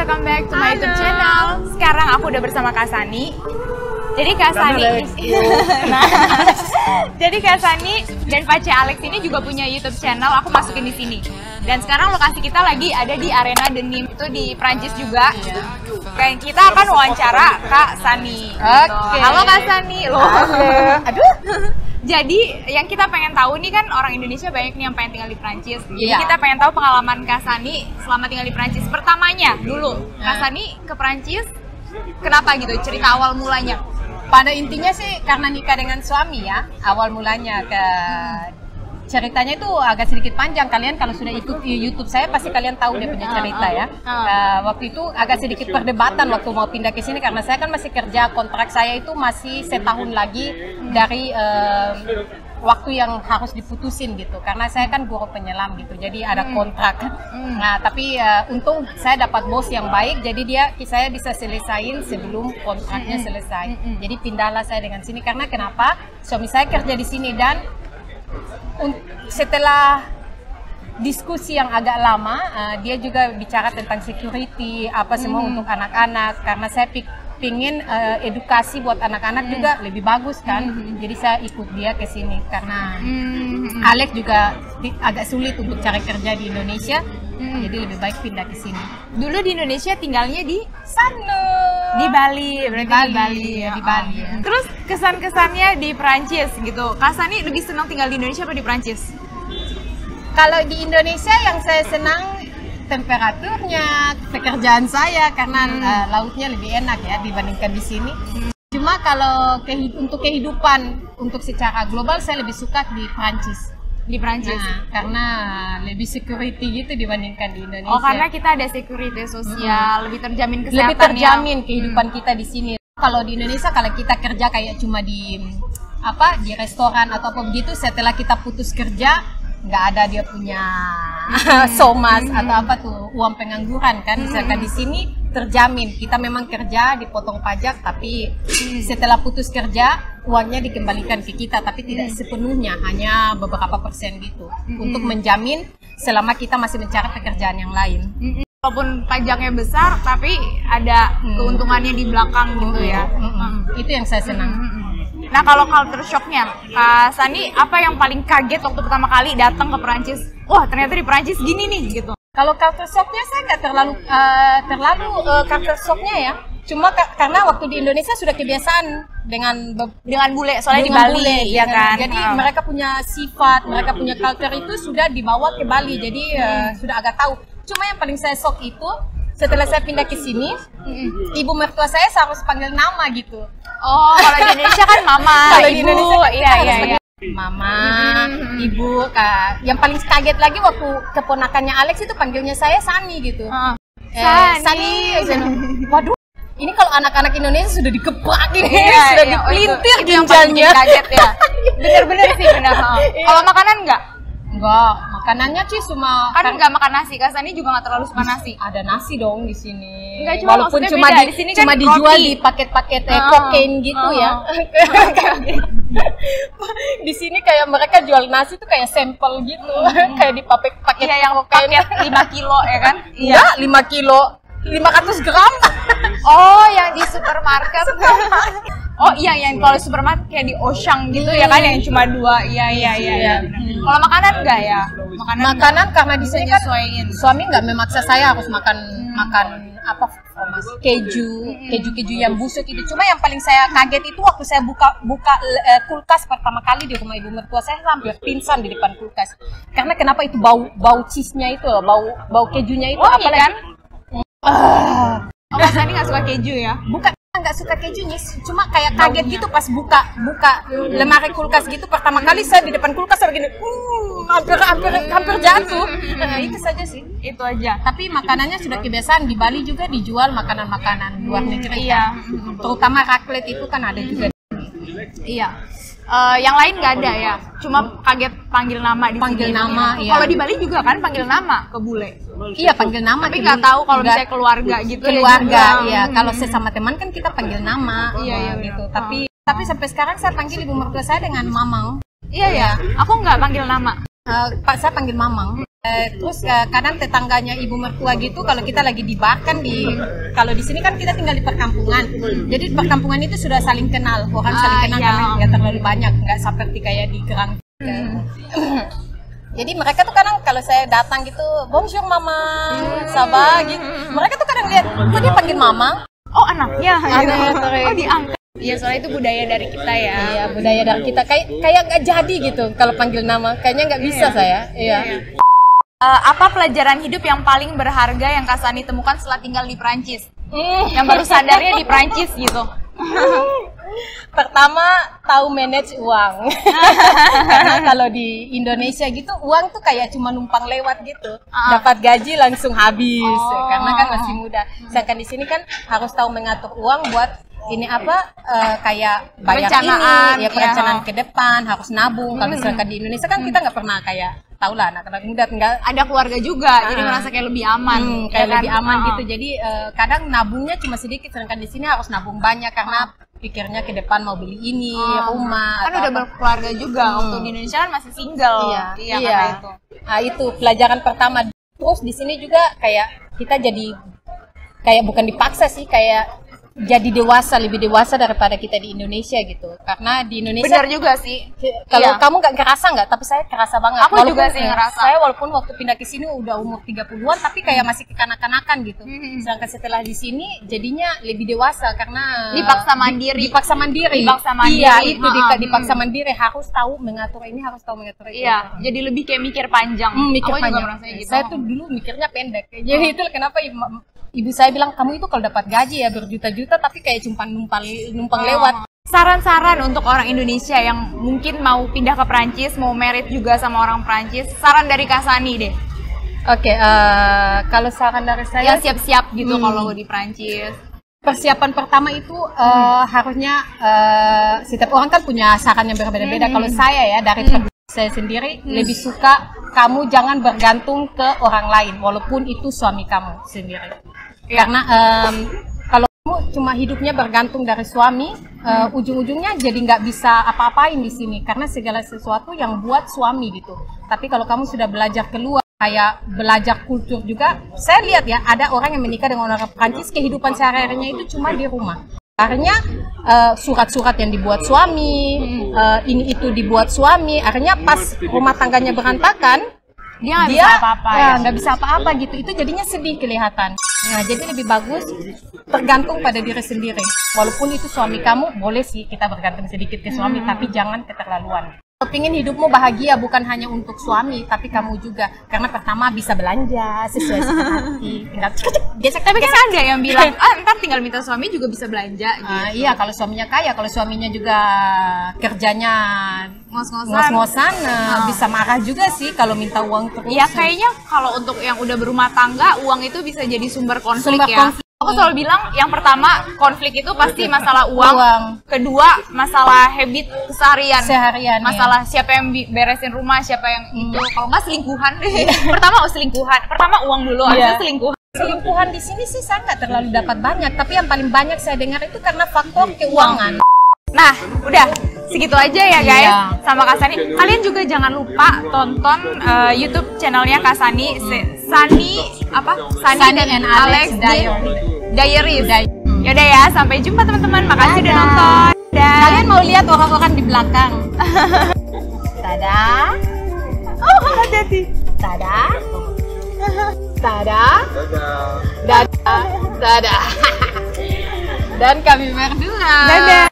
welcome back to my YouTube channel. Sekarang aku udah bersama Kak Sani. Jadi Kak Sani, nah, jadi Kak Sani dan Pace Alex ini juga punya YouTube channel. Aku masukin di sini. Dan sekarang lokasi kita lagi ada di Arena Denim itu di Prancis juga. Kayak kita akan wawancara Kak Sani. Oke. Halo Kak Sani. Loh. Aduh. Jadi yang kita pengen tahu nih kan orang Indonesia banyak nih yang pengen tinggal di Prancis. Jadi Iya. kita pengen tahu pengalaman Kak Sani selama tinggal di Prancis. Pertamanya dulu, Kak Nah. Sani ke Prancis kenapa gitu? Cerita awal mulanya. Pada intinya sih karena nikah dengan suami ya, awal mulanya ke ceritanya itu agak sedikit panjang. Kalian kalau sudah ikut YouTube saya pasti kalian tahu dia punya cerita ya. Eh, waktu itu agak sedikit perdebatan waktu mau pindah ke sini karena saya kan masih kerja kontrak saya itu masih setahun lagi dari eh, waktu yang harus diputusin gitu. Karena saya kan guru penyelam gitu jadi ada kontrak. Nah tapi eh, untung saya dapat bos yang baik jadi dia saya bisa selesain sebelum kontraknya selesai. Jadi pindahlah saya dengan sini. Karena kenapa? Suami saya kerja di sini dan setelah diskusi yang agak lama, uh, dia juga bicara tentang security, apa semua untuk anak-anak, karena saya pi- pingin uh, edukasi buat anak-anak juga lebih bagus kan, jadi saya ikut dia ke sini. Karena Hmm. Alex juga agak sulit untuk cari kerja di Indonesia, jadi lebih baik pindah ke sini. Dulu di Indonesia tinggalnya di Sana di Bali, berarti Bali, di Bali. ya, di Oh. Bali, ya. Terus kesan-kesannya di Prancis gitu. Kak Sani lebih senang tinggal di Indonesia apa di Prancis? Kalau di Indonesia yang saya senang temperaturnya, pekerjaan saya karena eh, lautnya lebih enak ya dibandingkan di sini. Cuma kalau kehi- untuk kehidupan untuk secara global saya lebih suka di Prancis. Di Prancis. Nah, karena lebih security gitu dibandingkan di Indonesia. Oh karena kita ada security sosial, lebih terjamin kesehatan lebih terjamin kehidupan kita di sini. Kalau di Indonesia kalau kita kerja kayak cuma di apa di restoran atau apa begitu, setelah kita putus kerja nggak ada dia punya somas atau apa tuh uang pengangguran kan. Misalkan di sini terjamin kita memang kerja dipotong pajak tapi setelah putus kerja uangnya dikembalikan ke kita tapi tidak sepenuhnya hanya beberapa persen gitu untuk menjamin selama kita masih mencari pekerjaan yang lain. Mm-mm. Walaupun pajaknya besar, tapi ada keuntungannya di belakang gitu ya. Itu yang saya senang. Nah kalau culture shocknya, Kak Sani apa yang paling kaget waktu pertama kali datang ke Perancis? Wah ternyata di Perancis gini nih gitu. Kalau culture shocknya saya nggak terlalu eh, terlalu eh, culture shocknya ya. Cuma ka- karena waktu di Indonesia sudah kebiasaan dengan Dengan bule, soalnya di dengan Bali, bule, ya dengan- kan. Jadi Ah. mereka punya sifat, mereka punya culture itu sudah dibawa ke Bali. Jadi eh, sudah agak tahu. Cuma yang paling saya shock itu setelah saya pindah ke sini, ibu mertua saya harus panggil nama gitu. Oh kalau di Indonesia kan mama, Kalau di ibu, Indonesia kan iya iya iya. Mama, ibu, kak. Yang paling kaget lagi waktu keponakannya Alex itu panggilnya saya Sani gitu. Ah. Eh, Sani. Sani. Waduh, ini kalau anak-anak Indonesia sudah dikebak ini, Iya, sudah iya, oh, dipelintir paling ginjalnya. kaget ya. Bener-bener sih bener. ha. Kalau makanan enggak? Enggak, makanannya sih cuma Kan enggak makan nasi. Kak Sani juga enggak terlalu suka nasi. ada nasi dong di sini. Enggak, cuma Walaupun cuma beda. di, Di sini cuma kan dijual roti. di paket-paket eh, Ah, kokain gitu ah, ya. di sini kayak mereka jual nasi tuh kayak sampel gitu, kayak di paket paket Iya yang paket 5 kilo ya kan? Iya, 5 kilo, 500 gram. Oh, yang di supermarket. oh iya, yang kalau supermarket kayak di Oshang gitu ya kan, yang cuma dua. Iya iya iya. iya. Hmm. Kalau makanan enggak ya? Makanan, Makanan karena di bisa sini kan suami nggak memaksa saya harus makan makan apa keju. keju keju yang busuk itu. Cuma yang paling saya kaget itu waktu saya buka buka eh, kulkas pertama kali di rumah ibu mertua saya hampir pingsan di depan kulkas. Karena kenapa itu bau bau cheese-nya itu bau bau kejunya itu Oh, iya apalagi kan? Oh, Kak Sani nggak suka keju ya? bukan nggak suka kejunya cuma kayak kaget gitu pas buka buka lemari kulkas gitu pertama kali saya di depan kulkas saya begini uh, hampir hampir hampir jatuh Nah, itu saja sih Itu aja. tapi makanannya sudah kebiasaan di Bali juga dijual makanan-makanan luar negeri iya. kan. terutama raclette itu kan ada juga Iya. Eh, yang lain nggak ada ya, cuma kaget panggil nama di Panggil sini. nama, iya. Kalau di Bali juga kan panggil nama ke bule. iya panggil nama Tapi nggak tahu kalau misalnya keluarga gitu. ya keluarga juga. ya kalau saya sama teman kan kita panggil nama Iya, iya, gitu iya. tapi tapi sampai sekarang saya panggil ibu mertua saya dengan mamang Iya ya, aku nggak panggil nama. Pak saya panggil mamang Eh, terus eh, kadang tetangganya ibu mertua gitu kalau kita lagi di bar kan di kalau di sini kan kita tinggal di perkampungan. Jadi di perkampungan itu sudah saling kenal orang saling Ah, kenal iya. karena nggak terlalu banyak nggak seperti kayak di gerang. Jadi mereka tuh kadang kalau saya datang gitu bonjour mama sabah gitu. Mereka tuh kadang lihat kok dia panggil mama? Oh anaknya. Anaknya, sorry. oh diangkat. Iya soalnya itu budaya dari kita ya. Iya budaya dari kita. Kayak kayak nggak jadi gitu kalau panggil nama. Kayaknya nggak bisa saya. Iya Eh, apa pelajaran hidup yang paling berharga yang Kasani temukan setelah tinggal di Prancis? Yang baru sadarnya di Prancis gitu. Pertama tahu manage uang. Karena kalau di Indonesia gitu uang tuh kayak cuma numpang lewat gitu. Ah. Dapat gaji langsung habis Oh. karena kan masih muda. Sedangkan di sini kan harus tahu mengatur uang buat ini apa eh, kayak bayar Perencanaan, ini, ya perencanaan iya. ke depan, harus nabung. Kalau misalkan di Indonesia kan kita nggak pernah kayak tahu lah anak-anak muda tinggal Ada keluarga juga, jadi Ah. merasa kayak lebih aman. Hmm, ya kayak kan? lebih aman Ah. gitu. Jadi eh, kadang nabungnya cuma sedikit, sedangkan di sini harus nabung banyak karena pikirnya ke depan mau beli ini, Ah. rumah. Kan udah apa. berkeluarga juga. Waktu di Indonesia kan masih single. Iya, iya. iya. itu. Ah, itu pelajaran pertama. Terus di sini juga kayak kita jadi kayak bukan dipaksa sih, kayak jadi dewasa lebih dewasa daripada kita di Indonesia gitu. Karena di Indonesia Benar juga sih. kalau Iya. kamu nggak ngerasa nggak, tapi saya kerasa banget. Aku juga sih ngerasa. Saya walaupun waktu pindah ke sini udah umur 30-an, tapi kayak masih kekanak-kanakan gitu. Hmm. Sedangkan setelah di sini jadinya lebih dewasa karena Dipaksa mandiri. Dipaksa mandiri. Dipaksa mandiri. Iya, itu di- Ha-ha. dipaksa mandiri harus tahu mengatur ini, harus tahu mengatur itu. Iya, jadi lebih kayak mikir panjang. Hmm, mikir Aku juga panjang. merasa gitu. Saya tuh dulu mikirnya pendek. Jadi itu kenapa ibu, saya bilang kamu itu kalau dapat gaji ya berjuta-juta tapi kayak cuma numpang numpang lewat. Saran-saran untuk orang Indonesia yang mungkin mau pindah ke Prancis, mau merit juga sama orang Prancis, saran dari Kasani deh. Oke, eh, kalau saran dari saya Yang siap-siap gitu Hmm. kalau di Prancis. persiapan pertama itu eh, harusnya eh, setiap orang kan punya saran yang berbeda-beda. Hmm. Kalau saya ya dari pribadi saya sendiri lebih suka kamu jangan bergantung ke orang lain walaupun itu suami kamu sendiri. Iya. Karena em, kalau kamu cuma hidupnya bergantung dari suami, Hmm. ujung-ujungnya jadi nggak bisa apa-apain di sini karena segala sesuatu yang buat suami gitu. Tapi kalau kamu sudah belajar keluar kayak belajar kultur juga, saya lihat ya ada orang yang menikah dengan orang Prancis kehidupan sehari-harinya itu cuma di rumah. Akhirnya eh, surat-surat yang dibuat suami, eh, ini itu dibuat suami, akhirnya pas rumah tangganya berantakan, Dia nggak bisa apa-apa ya. ya, nggak bisa apa-apa gitu. Itu jadinya sedih kelihatan. Nah jadi lebih bagus tergantung pada diri sendiri. Walaupun itu suami kamu boleh sih kita bergantung sedikit ke suami tapi jangan keterlaluan Kalau Pingin hidupmu bahagia bukan hanya untuk suami tapi kamu juga karena pertama bisa belanja sesuai sama hati tinggal cek gesek Tapi kan ada yang bilang, ah ntar tinggal minta suami juga bisa belanja. Gitu. Ah, iya kalau suaminya kaya kalau suaminya juga kerjanya Ngos-ngosan. ngos-ngosan Ah. bisa marah juga sih kalau minta uang terus Ya kayaknya kalau untuk yang udah berumah tangga, uang itu bisa jadi sumber konflik Sumber ya. konflik. Aku selalu bilang, yang pertama konflik itu pasti masalah uang. Uang. Kedua masalah habit keseharian. Seharian, ya. Masalah siapa yang beresin rumah, siapa yang itu. Kalau nggak selingkuhan. pertama oh selingkuhan. Pertama uang dulu, Iya. habis selingkuhan. Selingkuhan di sini sih saya nggak terlalu dapat banyak, tapi yang paling banyak saya dengar itu karena faktor keuangan. Nah, udah segitu aja ya guys Iya. sama Kasani. Kalian juga jangan lupa tonton eh, YouTube channelnya Kasani, Sani apa? Sani, Sani dan and Alex Alex Diary. Diaries. Day- Yaudah ya, sampai jumpa teman-teman. Makasih udah Dadah. nonton. Dan Kalian mau lihat orang-orang di belakang? Tada, oh hati-hati. tada, tada, dadah, dadah. Dan kami berdua. Dadah.